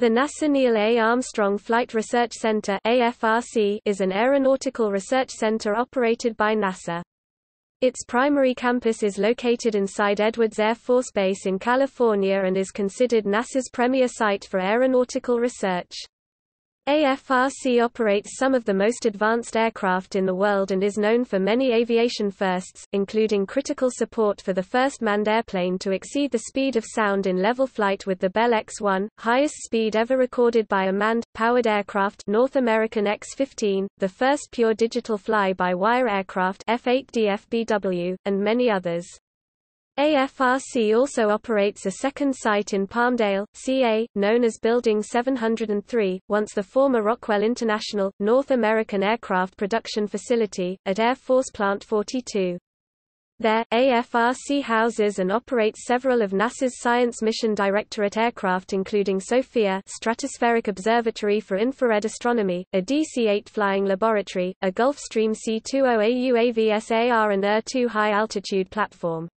The NASA Neil A. Armstrong Flight Research Center is an aeronautical research center operated by NASA. Its primary campus is located inside Edwards Air Force Base in California and is considered NASA's premier site for aeronautical research. AFRC operates some of the most advanced aircraft in the world and is known for many aviation firsts, including critical support for the first manned airplane to exceed the speed of sound in level flight with the Bell X-1, highest speed ever recorded by a manned, powered aircraft North American X-15, the first pure digital fly-by-wire aircraft F-8D FBW, and many others. AFRC also operates a second site in Palmdale, CA, known as Building 703, once the former Rockwell International, North American Aircraft Production Facility, at Air Force Plant 42. There, AFRC houses and operates several of NASA's Science Mission Directorate aircraft including SOFIA Stratospheric Observatory for Infrared Astronomy, a DC-8 flying laboratory, a Gulfstream C-20A UAV SAR and ER-2 high-altitude platform.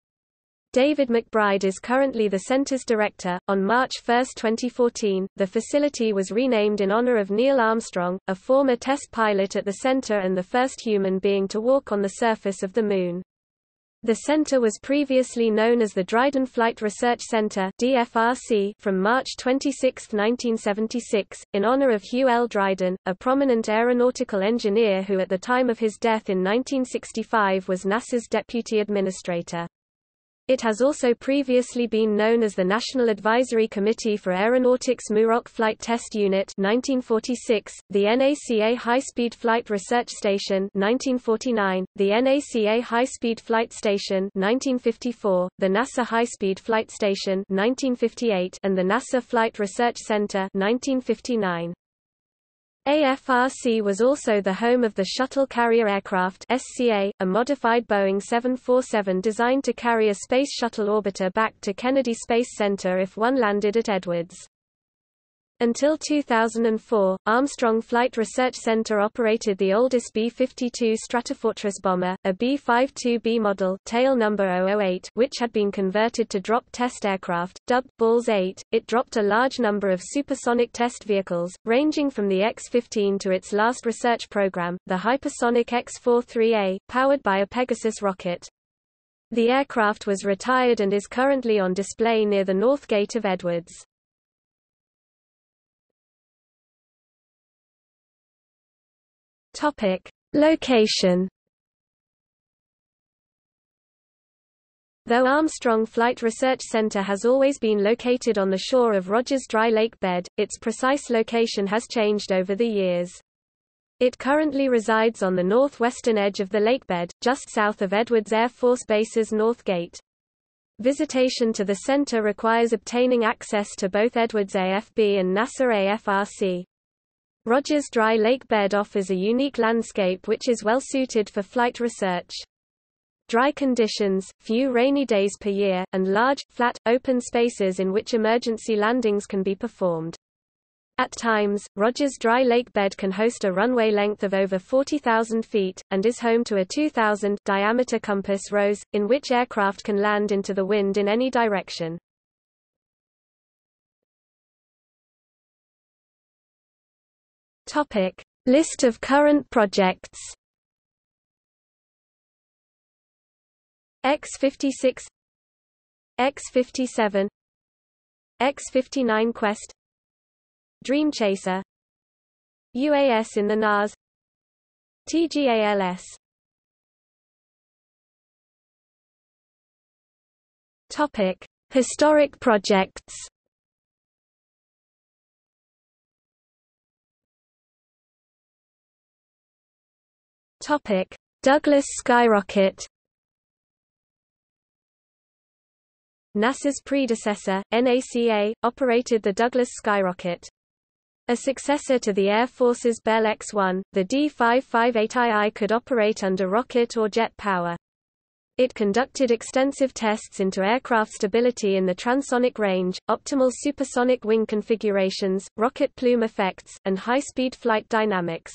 David McBride is currently the center's director. On March 1, 2014, the facility was renamed in honor of Neil Armstrong, a former test pilot at the center and the first human being to walk on the surface of the Moon. The center was previously known as the Dryden Flight Research Center (DFRC) from March 26, 1976, in honor of Hugh L. Dryden, a prominent aeronautical engineer who at the time of his death in 1965 was NASA's deputy administrator. It has also previously been known as the National Advisory Committee for Aeronautics Muroc Flight Test Unit 1946, the NACA High Speed Flight Research Station 1949, the NACA High Speed Flight Station 1954, the NASA High Speed Flight Station 1958, and the NASA Flight Research Center 1959. AFRC was also the home of the Shuttle Carrier Aircraft SCA, a modified Boeing 747 designed to carry a Space Shuttle orbiter back to Kennedy Space Center if one landed at Edwards. Until 2004, Armstrong Flight Research Center operated the oldest B-52 Stratofortress bomber, a B-52B model tail number 008 which had been converted to drop test aircraft, dubbed Balls 8. It dropped a large number of supersonic test vehicles, ranging from the X-15 to its last research program, the hypersonic X-43A, powered by a Pegasus rocket. The aircraft was retired and is currently on display near the north gate of Edwards. Topic: Location. Though Armstrong Flight Research Center has always been located on the shore of Rogers Dry Lake bed, its precise location has changed over the years. It currently resides on the northwestern edge of the lakebed, just south of Edwards Air Force Base's North Gate. Visitation to the center requires obtaining access to both Edwards AFB and NASA AFRC. Rogers Dry Lake bed offers a unique landscape which is well suited for flight research. Dry conditions, few rainy days per year, and large, flat, open spaces in which emergency landings can be performed. At times, Rogers Dry Lake bed can host a runway length of over 40,000 feet, and is home to a 2,000 diameter compass rose, in which aircraft can land into the wind in any direction. Topic: List of current projects. X56 X57 X59 Quest. Dream Chaser. UAS in the NAS TGALS Topic: Historic projects Topic: Douglas skyrocket. NASA's predecessor, NACA, operated the Douglas skyrocket. A successor to the Air Force's Bell X-1, the D-558II could operate under rocket or jet power. It conducted extensive tests into aircraft stability in the transonic range, optimal supersonic wing configurations, rocket plume effects, and high-speed flight dynamics.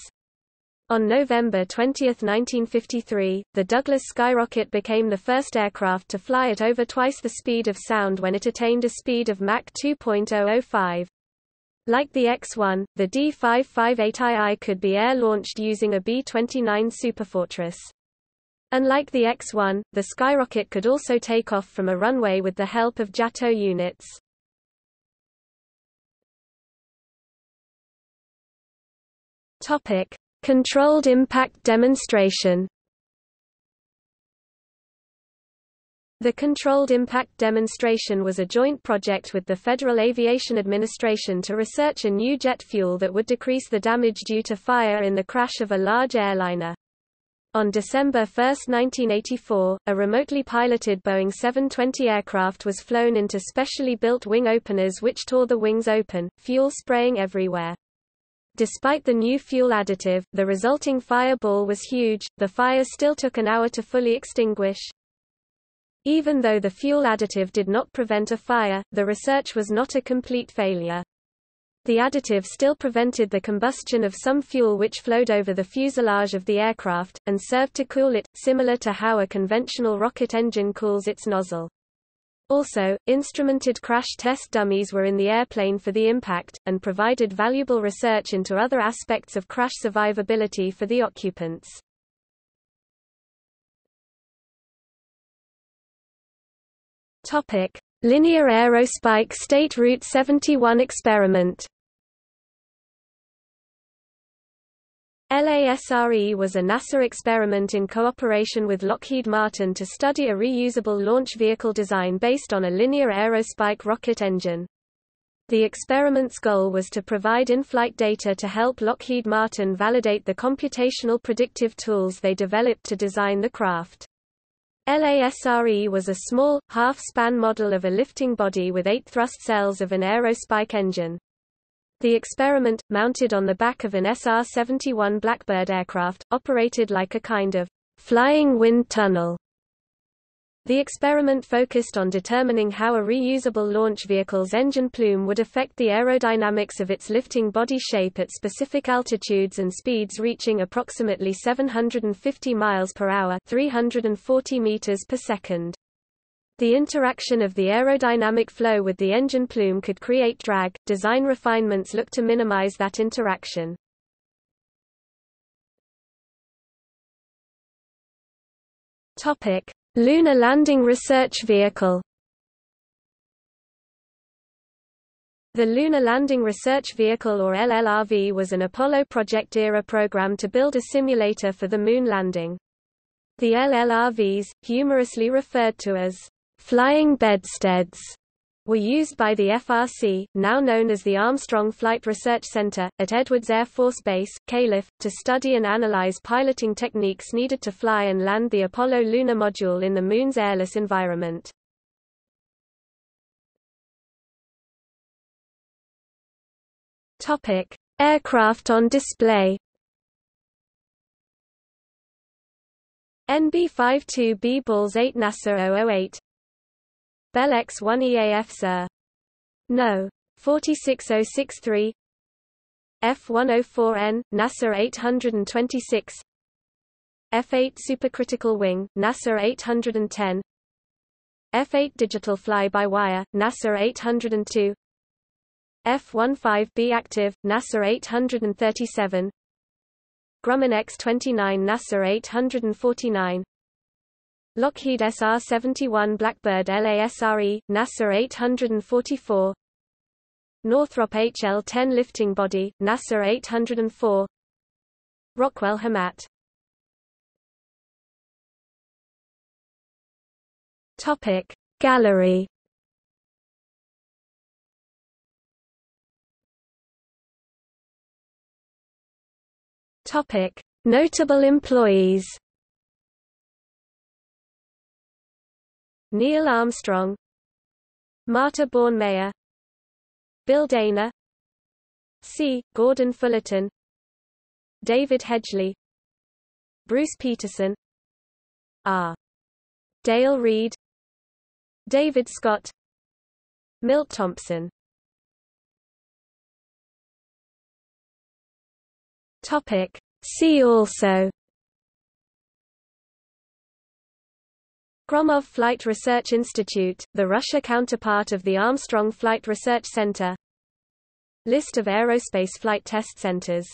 On November 20, 1953, the Douglas Skyrocket became the first aircraft to fly at over twice the speed of sound when it attained a speed of Mach 2.005. Like the X-1, the D558II could be air-launched using a B-29 Superfortress. Unlike the X-1, the Skyrocket could also take off from a runway with the help of JATO units. Topic: Controlled impact demonstration. The Controlled Impact Demonstration was a joint project with the Federal Aviation Administration to research a new jet fuel that would decrease the damage due to fire in the crash of a large airliner. On December 1, 1984, a remotely piloted Boeing 720 aircraft was flown into specially built wing openers which tore the wings open, fuel spraying everywhere. Despite the new fuel additive, the resulting fireball was huge, the fire still took an hour to fully extinguish. Even though the fuel additive did not prevent a fire, the research was not a complete failure. The additive still prevented the combustion of some fuel which flowed over the fuselage of the aircraft, and served to cool it, similar to how a conventional rocket engine cools its nozzle. Also, instrumented crash test dummies were in the airplane for the impact, and provided valuable research into other aspects of crash survivability for the occupants. Topic: Linear Aerospike State Route 71 experiment. LASRE was a NASA experiment in cooperation with Lockheed Martin to study a reusable launch vehicle design based on a linear aerospike rocket engine. The experiment's goal was to provide in-flight data to help Lockheed Martin validate the computational predictive tools they developed to design the craft. LASRE was a small, half-span model of a lifting body with eight thrust cells of an aerospike engine. The experiment, mounted on the back of an SR-71 Blackbird aircraft, operated like a kind of flying wind tunnel. The experiment focused on determining how a reusable launch vehicle's engine plume would affect the aerodynamics of its lifting body shape at specific altitudes and speeds reaching approximately 750 miles per hour, 340 meters per second. The interaction of the aerodynamic flow with the engine plume could create drag. Design refinements look to minimize that interaction. Topic: Lunar Landing Research Vehicle The Lunar Landing Research Vehicle or LLRV was an Apollo Project-era program to build a simulator for the Moon landing. The LLRVs, humorously referred to as flying bedsteads, were used by the FRC, now known as the Armstrong Flight Research Center, at Edwards Air Force Base, Calif, to study and analyze piloting techniques needed to fly and land the Apollo lunar module in the Moon's airless environment. Topic: Aircraft on display. NB52B Balls 8 NASA 008 Bell X1 EAF Sir. No. 46063 F104N, NASA 826 F8 Supercritical Wing, NASA 810 F8 Digital Fly-by-Wire, NASA 802 F15B Active, NASA 837 Grumman X29 NASA 849 Lockheed SR-71 Blackbird LASRE, NASA 844 Northrop HL-10 Lifting Body, NASA 804 Rockwell HiMAT. Topic Gallery. Topic Notable employees Neil Armstrong Marta Bohn-Meyer Bill Dana C. Gordon Fullerton David Hedgley Bruce Peterson R. Dale Reed David Scott Milt Thompson Topic See also Gromov Flight Research Institute, the Russia counterpart of the Armstrong Flight Research Center. List of aerospace flight test centers